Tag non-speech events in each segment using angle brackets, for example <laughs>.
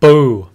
Boo!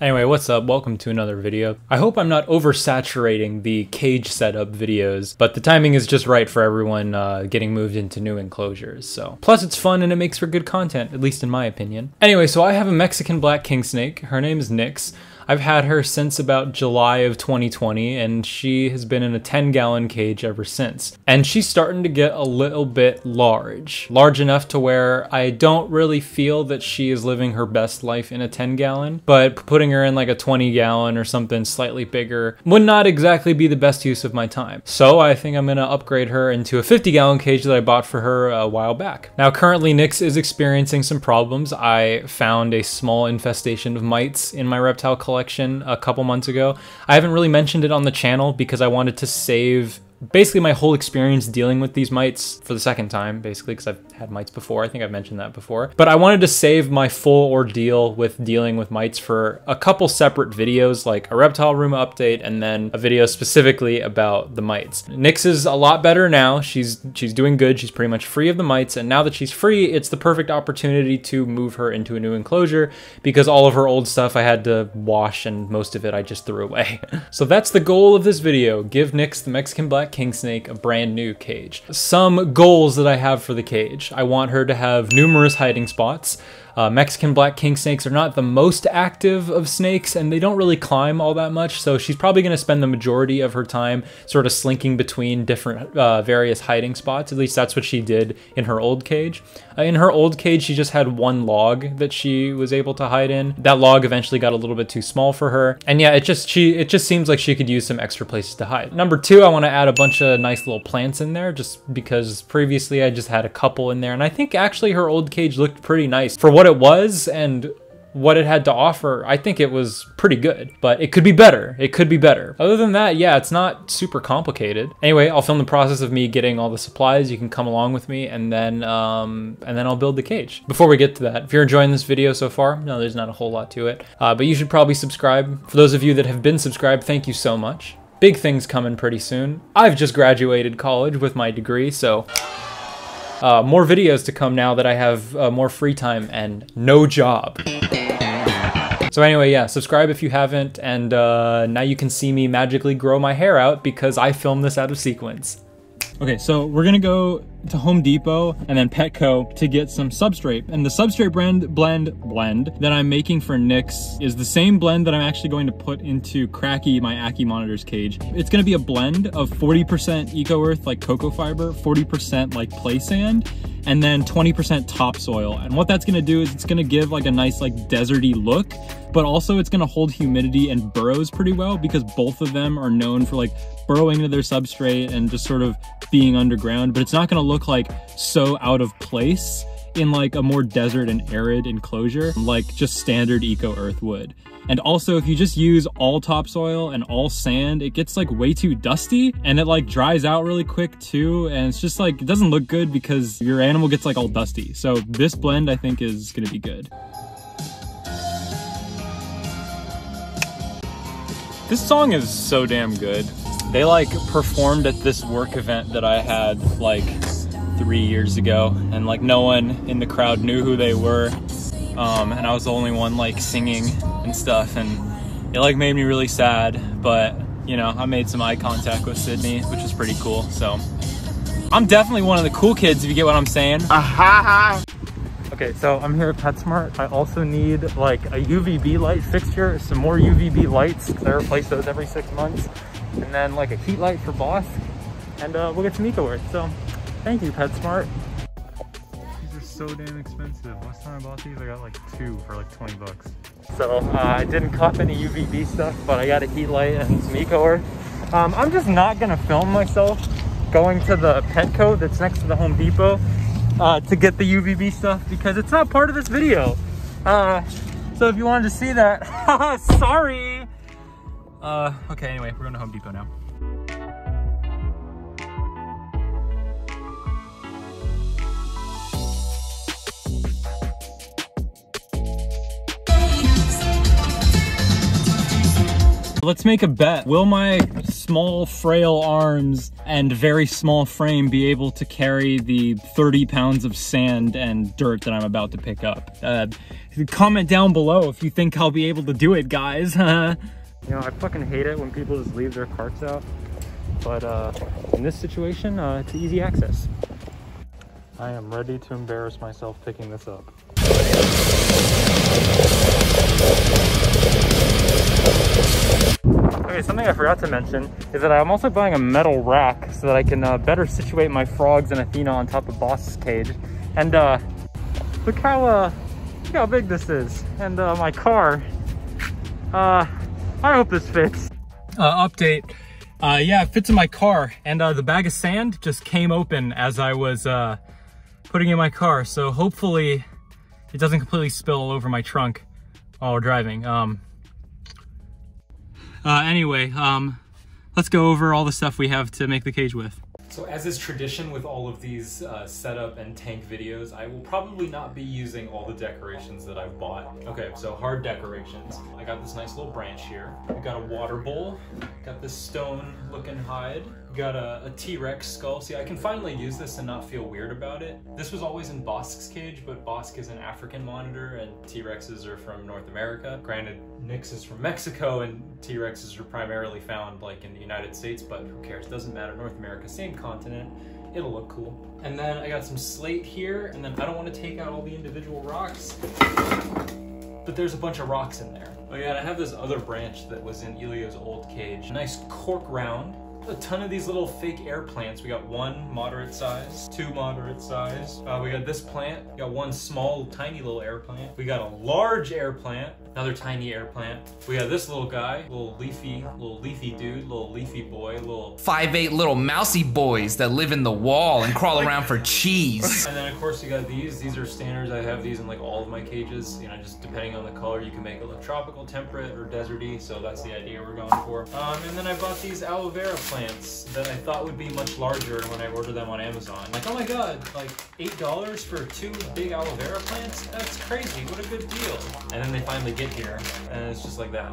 Anyway, what's up? Welcome to another video. I hope I'm not oversaturating the cage setup videos, but the timing is just right for everyone uh, getting moved into new enclosures, so. Plus it's fun and it makes for good content, at least in my opinion. Anyway, so I have a Mexican black king snake. Her name is Nyx. I've had her since about July of 2020, and she has been in a 10 gallon cage ever since. And she's starting to get a little bit large. Large enough to where I don't really feel that she is living her best life in a 10 gallon, but putting her in like a 20 gallon or something slightly bigger would not exactly be the best use of my time. So I think I'm gonna upgrade her into a 50 gallon cage that I bought for her a while back. Now currently Nyx is experiencing some problems. I found a small infestation of mites in my reptile collection collection a couple months ago. I haven't really mentioned it on the channel because I wanted to save basically my whole experience dealing with these mites for the second time, basically, because I've had mites before. I think I've mentioned that before. But I wanted to save my full ordeal with dealing with mites for a couple separate videos, like a reptile room update and then a video specifically about the mites. Nyx is a lot better now. She's she's doing good. She's pretty much free of the mites. And now that she's free, it's the perfect opportunity to move her into a new enclosure because all of her old stuff I had to wash and most of it I just threw away. <laughs> so that's the goal of this video. Give Nyx the Mexican Black King Snake a brand new cage. Some goals that I have for the cage. I want her to have numerous hiding spots. Uh, Mexican black king snakes are not the most active of snakes and they don't really climb all that much, so she's probably going to spend the majority of her time sort of slinking between different uh, various hiding spots. At least that's what she did in her old cage. Uh, in her old cage, she just had one log that she was able to hide in. That log eventually got a little bit too small for her. And yeah, it just she it just seems like she could use some extra places to hide. Number two, I want to add a bunch of nice little plants in there just because previously I just had a couple in there. And I think actually her old cage looked pretty nice for what it was and what it had to offer, I think it was pretty good, but it could be better. It could be better. Other than that, yeah, it's not super complicated. Anyway, I'll film the process of me getting all the supplies. You can come along with me and then, um, and then I'll build the cage. Before we get to that, if you're enjoying this video so far, no, there's not a whole lot to it, uh, but you should probably subscribe. For those of you that have been subscribed, thank you so much. Big things coming pretty soon. I've just graduated college with my degree, so uh, more videos to come now that I have uh, more free time and no job. So anyway, yeah, subscribe if you haven't, and uh, now you can see me magically grow my hair out because I filmed this out of sequence. Okay, so we're gonna go to Home Depot and then Petco to get some substrate. And the substrate brand blend blend that I'm making for Nyx is the same blend that I'm actually going to put into Cracky, my Ackie Monitors cage. It's gonna be a blend of 40% Eco Earth like coco fiber, 40% like play sand, and then 20% topsoil. And what that's gonna do is it's gonna give like a nice like deserty look, but also it's gonna hold humidity and burrows pretty well because both of them are known for like burrowing into their substrate and just sort of being underground, but it's not gonna look like so out of place in like a more desert and arid enclosure like just standard eco earth would. And also if you just use all topsoil and all sand, it gets like way too dusty and it like dries out really quick too. And it's just like, it doesn't look good because your animal gets like all dusty. So this blend I think is gonna be good. This song is so damn good. They like performed at this work event that I had like three years ago and like no one in the crowd knew who they were um, and I was the only one like singing and stuff and it like made me really sad but you know I made some eye contact with Sydney which was pretty cool so. I'm definitely one of the cool kids if you get what I'm saying okay so I'm here at PetSmart I also need like a UVB light fixture some more UVB lights because I replace those every six months and then like a heat light for Boss and uh, we'll get some eco so Thank you, PetSmart. These are so damn expensive. Last time I bought these, I got like two for like 20 bucks. So uh, I didn't cop any UVB stuff, but I got a heat light and some eco um, I'm just not gonna film myself going to the Petco that's next to the Home Depot uh, to get the UVB stuff because it's not part of this video. Uh, so if you wanted to see that, <laughs> sorry. Uh, okay, anyway, we're going to Home Depot now. Let's make a bet. Will my small, frail arms and very small frame be able to carry the 30 pounds of sand and dirt that I'm about to pick up? Uh, comment down below if you think I'll be able to do it, guys. <laughs> you know, I fucking hate it when people just leave their carts out. But uh, in this situation, uh, it's easy access. I am ready to embarrass myself picking this up. Okay, something I forgot to mention is that I'm also buying a metal rack so that I can uh, better situate my frogs and Athena on top of Boss's cage. And uh, look how uh, look how big this is. And uh, my car. Uh, I hope this fits. Uh, update. Yeah, it fits in my car. And the bag of sand just came open as I was putting in my car. So hopefully it doesn't completely spill all over my trunk while we're driving. Um, uh, anyway, um, let's go over all the stuff we have to make the cage with. So as is tradition with all of these uh, setup and tank videos, I will probably not be using all the decorations that I've bought. Okay, so hard decorations. I got this nice little branch here. I got a water bowl. Got this stone looking hide. Got a a T-Rex skull. See, I can finally use this and not feel weird about it. This was always in Bosk's cage, but Bosk is an African monitor and T-Rexes are from North America. Granted, Nyx is from Mexico and T-Rexes are primarily found like in the United States, but who cares? Doesn't matter. North America, same continent. It'll look cool. And then I got some slate here, and then I don't want to take out all the individual rocks, but there's a bunch of rocks in there. Oh yeah, I have this other branch that was in Elio's old cage. Nice cork round. A ton of these little fake air plants. We got one moderate size, two moderate size. Uh, we got this plant. We got one small, tiny little air plant. We got a large air plant, another tiny air plant. We got this little guy, little leafy, little leafy dude, little leafy boy, little Five eight little mousy boys that live in the wall and crawl around for cheese. <laughs> And then of course you got these. These are standards. I have these in like all of my cages. You know, just depending on the color, you can make it look tropical, temperate, or deserty. So that's the idea we're going for. Um, and then I bought these aloe vera plants that I thought would be much larger when I ordered them on Amazon. Like, oh my god, like eight dollars for two big aloe vera plants? That's crazy. What a good deal. And then they finally get here, and it's just like that.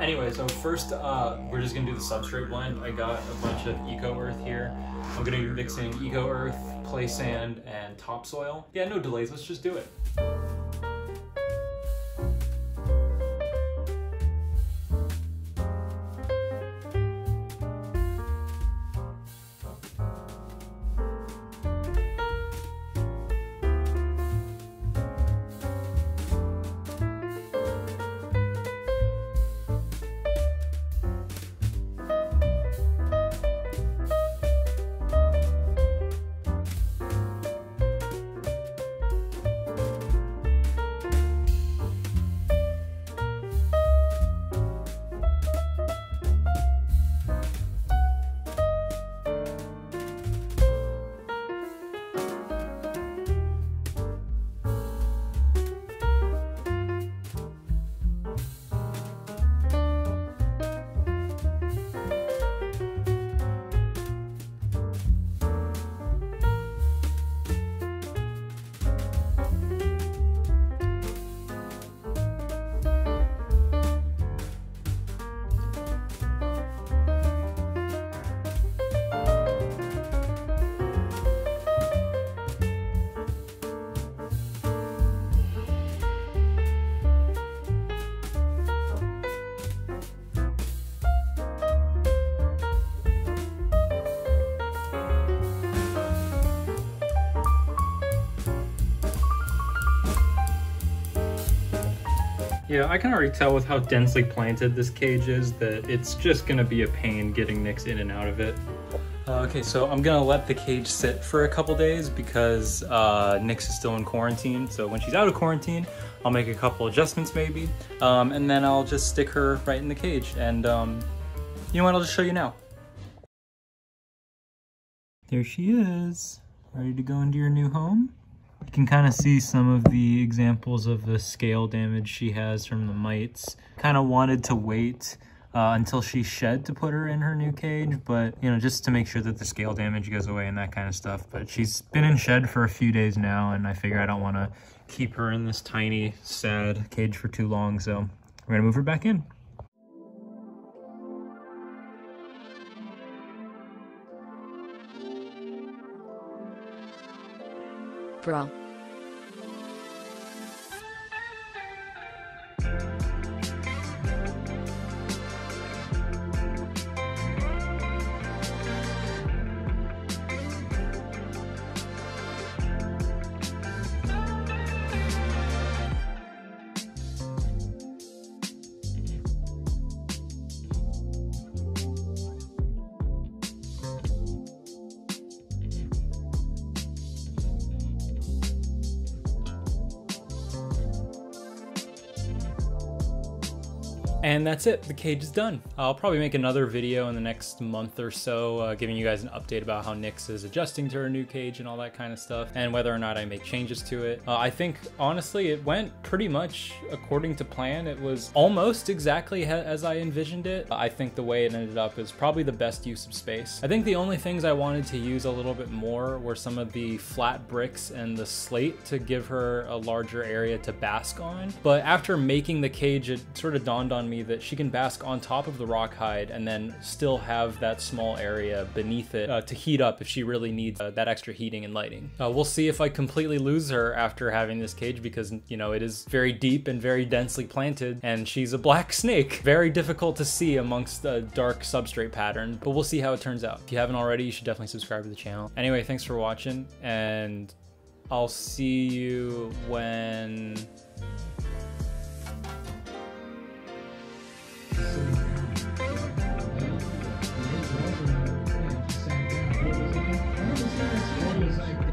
Anyway, so first, uh, we're just gonna do the substrate blend. I got a bunch of Eco Earth here. I'm gonna be mixing Eco Earth, Play Sand, and Topsoil. Yeah, no delays, let's just do it. Yeah, I can already tell with how densely planted this cage is that it's just gonna be a pain getting Nyx in and out of it. Uh, okay, so I'm gonna let the cage sit for a couple days because uh, Nyx is still in quarantine. So when she's out of quarantine, I'll make a couple adjustments maybe, um, and then I'll just stick her right in the cage. And um, you know what? I'll just show you now. There she is, ready to go into your new home. You can kind of see some of the examples of the scale damage she has from the mites. Kind of wanted to wait uh, until she shed to put her in her new cage, but you know, just to make sure that the scale damage goes away and that kind of stuff. But she's been in shed for a few days now, and I figure I don't want to keep her in this tiny, sad cage for too long, so we're gonna move her back in. Bro. And that's it, the cage is done. I'll probably make another video in the next month or so, uh, giving you guys an update about how Nyx is adjusting to her new cage and all that kind of stuff, and whether or not I make changes to it. Uh, I think, honestly, it went pretty much according to plan. It was almost exactly as I envisioned it. I think the way it ended up is probably the best use of space. I think the only things I wanted to use a little bit more were some of the flat bricks and the slate to give her a larger area to bask on. But after making the cage, it sort of dawned on me me that she can bask on top of the rock hide and then still have that small area beneath it uh, to heat up if she really needs uh, that extra heating and lighting. Uh, we'll see if I completely lose her after having this cage because, you know, it is very deep and very densely planted and she's a black <laughs> snake. Very difficult to see amongst the dark substrate pattern, but we'll see how it turns out. If you haven't already, you should definitely subscribe to the channel. Anyway, thanks for watching and I'll see you when